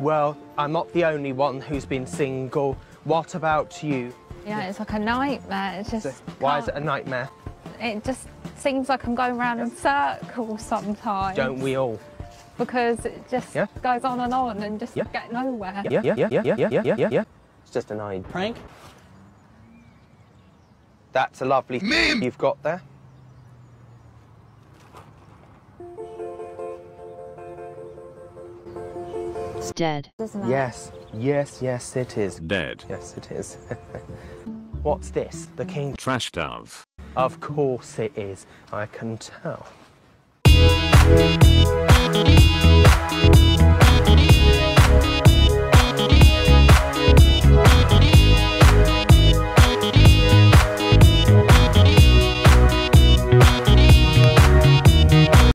Well, I'm not the only one who's been single. What about you? Yeah, it's like a nightmare. It's just. So why is it a nightmare? It just seems like I'm going round in circles sometimes. Don't we all? Because it just yeah. goes on and on and just yeah. get nowhere. Yeah, yeah, yeah, yeah, yeah, yeah, yeah, yeah. It's just a night prank. That's a lovely thing you've got there. It's dead. Yes, yes, yes, it is. Dead. Yes, it is. What's this? The king? Trash dove. Of course it is. I can tell.